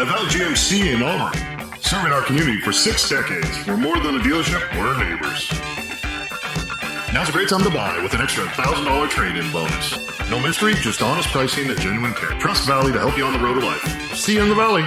At Valley in Auburn, serving our community for six decades. We're more than a dealership, we're neighbors. Now's a great time to buy with an extra $1,000 trade-in bonus. No mystery, just honest pricing and genuine care. Trust Valley to help you on the road to life. See you in the Valley.